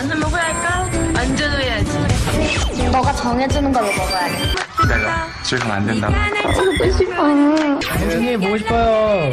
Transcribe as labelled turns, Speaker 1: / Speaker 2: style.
Speaker 1: 라면 먹어야 할까? 완전 후회하지.
Speaker 2: 너가 정해주는 걸로 먹어야 돼.
Speaker 3: 내가 지금 안 된다.
Speaker 2: 보고 싶어.
Speaker 4: 선생님 아, 보고 싶어요.